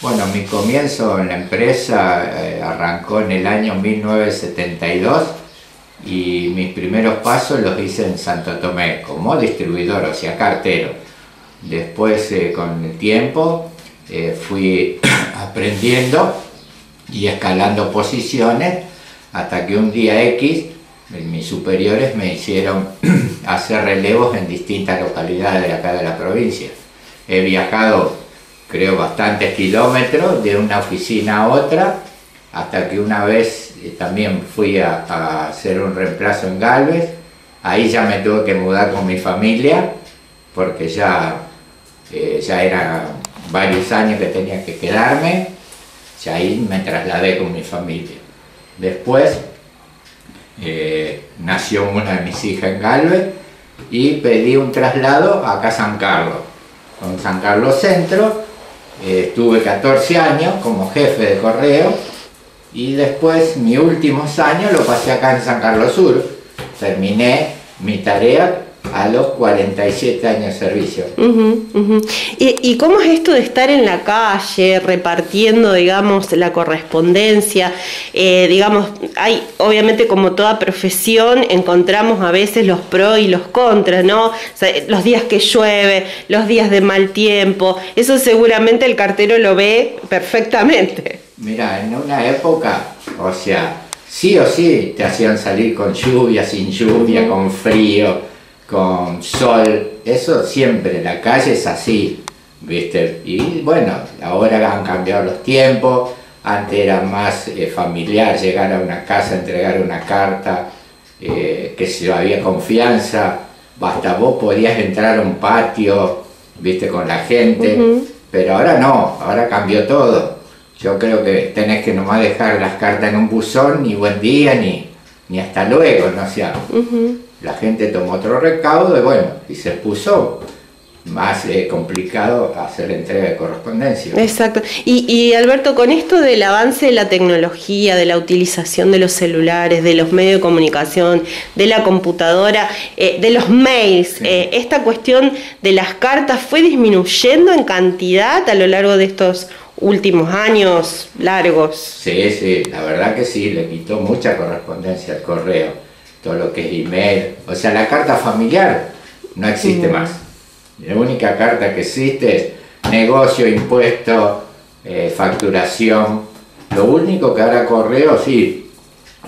Bueno, mi comienzo en la empresa eh, arrancó en el año 1972 y mis primeros pasos los hice en Santo Tomé como distribuidor, o sea, cartero. Después, eh, con el tiempo, eh, fui aprendiendo y escalando posiciones hasta que un día X mis superiores me hicieron hacer relevos en distintas localidades de acá de la provincia. He viajado, creo, bastantes kilómetros de una oficina a otra, hasta que una vez eh, también fui a, hacer un reemplazo en Galvez. Ahí ya me tuve que mudar con mi familia, porque ya, eh, ya eran varios años que tenía que quedarme. Y ahí me trasladé con mi familia. Después eh, nació una de mis hijas en Galvez y pedí un traslado acá a San Carlos. En San Carlos Centro eh, estuve 14 años como jefe de correo y después mis últimos años lo pasé acá en San Carlos Sur. Terminé mi tarea a los 47 años de servicio. ¿Y, cómo es esto de estar en la calle, repartiendo, digamos, la correspondencia? Eh, digamos, hay, obviamente, como toda profesión, encontramos a veces los pros y los contras, ¿no? los días que llueve, los días de mal tiempo, eso seguramente el cartero lo ve perfectamente. Mira, en una época, o sea, sí o sí te hacían salir con lluvia, sin lluvia, con frío con sol, eso siempre, la calle es así, ¿viste? Y bueno, ahora han cambiado los tiempos, antes era más eh, familiar llegar a una casa, entregar una carta, eh, que si había confianza, basta vos podías entrar a un patio, viste, con la gente, pero ahora no, ahora cambió todo. Yo creo que tenés que nomás dejar las cartas en un buzón, ni buen día, ni, ni hasta luego, no sea la gente tomó otro recaudo y bueno, y se puso más eh, complicado hacer entrega de correspondencia. Exacto. Y, Alberto, con esto del avance de la tecnología, de la utilización de los celulares, de los medios de comunicación, de la computadora, eh, de los mails, eh, esta cuestión de las cartas fue disminuyendo en cantidad a lo largo de estos últimos años largos. Sí, sí, la verdad que sí, le quitó mucha correspondencia al correo todo lo que es email. O sea, la carta familiar no existe más. La única carta que existe es negocio, impuesto, eh, facturación. Lo único que ahora correo, sí,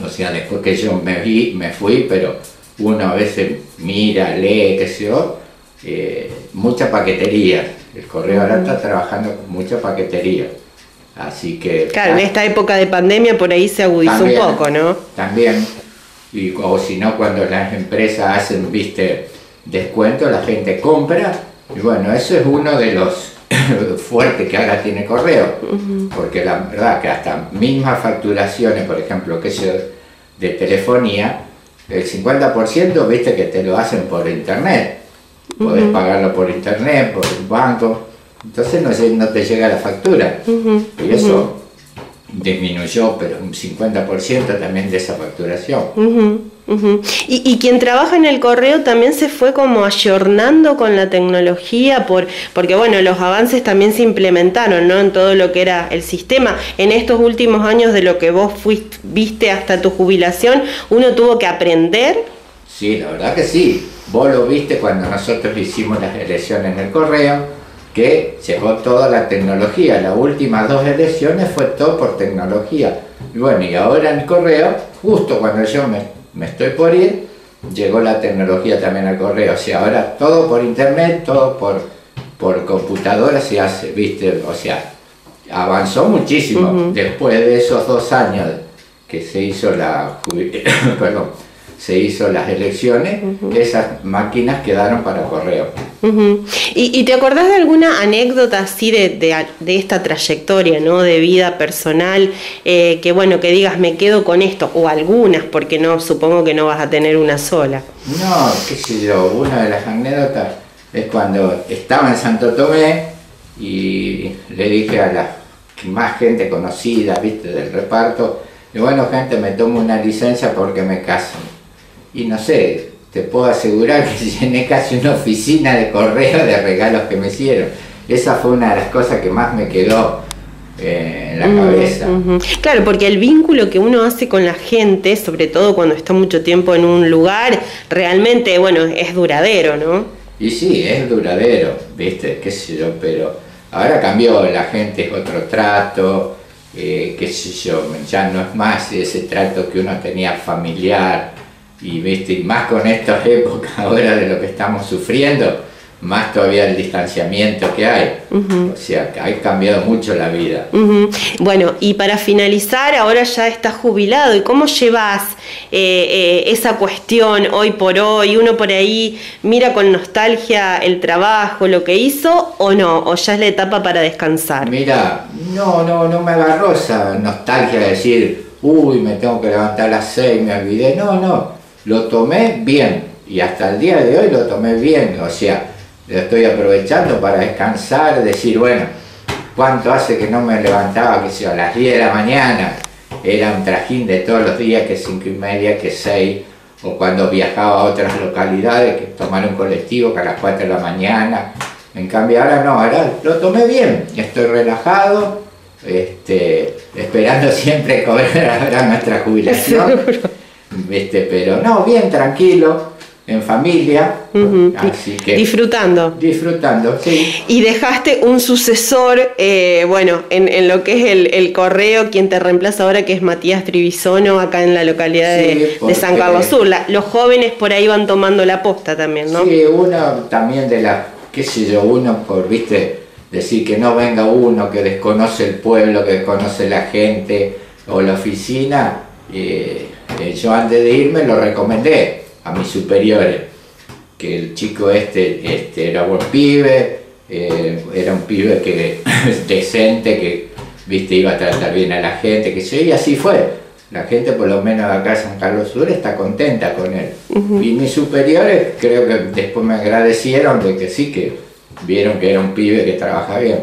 o sea, después que yo me, vi, me fui, pero uno a veces mira, lee, qué sé yo, eh, mucha paquetería. El correo ahora está trabajando con mucha paquetería. Así que... Claro, en esta época de pandemia por ahí se agudizó un poco, ¿no? También, y, o si no cuando las empresas hacen, viste, descuento, la gente compra, y bueno, eso es uno de los fuertes que ahora tiene correo, porque la verdad que hasta mismas facturaciones, por ejemplo, que es de telefonía, el 50% viste que te lo hacen por internet, podés pagarlo por internet, por un banco, entonces no, no te llega la factura, y eso disminuyó, pero un 50% también de esa facturación. Y, quien trabaja en el correo también se fue como ayornando con la tecnología, por, porque bueno, los avances también se implementaron ¿no? en todo lo que era el sistema. En estos últimos años de lo que vos fuiste, viste hasta tu jubilación, uno tuvo que aprender. Sí, la verdad que sí. Vos lo viste cuando nosotros hicimos las elecciones en el correo que llegó toda la tecnología. Las últimas dos elecciones fue todo por tecnología. Y bueno, y ahora en correo, justo cuando yo me, estoy por ir, llegó la tecnología también al correo. O sea, ahora todo por internet, todo por, por computadora se hace, ¿viste? O sea, avanzó muchísimo. Después de esos dos años que se hizo la... Perdón, se hizo las elecciones, esas máquinas quedaron para correo. ¿Y, te acordás de alguna anécdota así de, de, esta trayectoria, ¿no? de vida personal, eh, que bueno, que digas me quedo con esto, o algunas, porque no, supongo que no vas a tener una sola? No, qué sé yo, una de las anécdotas es cuando estaba en Santo Tomé y le dije a la más gente conocida, viste, del reparto, y bueno gente, me tomo una licencia porque me caso y no sé, te puedo asegurar que llené casi una oficina de correo de regalos que me hicieron. Esa fue una de las cosas que más me quedó eh, en la cabeza. Claro, porque el vínculo que uno hace con la gente, sobre todo cuando está mucho tiempo en un lugar, realmente, bueno, es duradero, ¿no? Y sí, es duradero, viste, qué sé yo, pero ahora cambió, la gente es otro trato, eh, qué sé yo, ya no es más ese trato que uno tenía familiar, y viste, y más con estas épocas ahora de lo que estamos sufriendo, más todavía el distanciamiento que hay. O sea, que ha cambiado mucho la vida. Bueno, y para finalizar, ahora ya estás jubilado, ¿y cómo llevas eh, eh, esa cuestión hoy por hoy? ¿Uno por ahí mira con nostalgia el trabajo, lo que hizo, o no? ¿O ya es la etapa para descansar? Mira, no, no, no me agarró esa nostalgia de decir, uy, me tengo que levantar a las seis, me olvidé. No, no, lo tomé bien. Y hasta el día de hoy lo tomé bien. O sea, lo estoy aprovechando para descansar, decir, bueno, ¿cuánto hace que no me levantaba, que sea, a las 10 de la mañana? Era un trajín de todos los días, que 5 y media, que 6, o cuando viajaba a otras localidades, que tomar un colectivo, que a las 4 de la mañana. En cambio ahora no, ahora lo tomé bien, estoy relajado, este, esperando siempre cobrar ahora nuestra jubilación. Este, pero no, bien tranquilo, en familia, así que disfrutando. Disfrutando, sí. Y dejaste un sucesor, eh, bueno, en, lo que es el, correo, quien te reemplaza ahora, que es Matías Trivisono, acá en la localidad de, San Carlos Sur. los jóvenes por ahí van tomando la posta también, ¿no? Sí, uno también de la, qué sé yo, uno por, viste, decir que no venga uno que desconoce el pueblo, que desconoce la gente o la oficina, eh, yo antes de irme lo recomendé a mis superiores, que el chico este, este era buen pibe, eh, era un pibe que decente, que viste, iba a tratar bien a la gente, que sí, y así fue. La gente, por lo menos acá en San Carlos Sur, está contenta con él. Y mis superiores creo que después me agradecieron de que sí, que vieron que era un pibe que trabaja bien.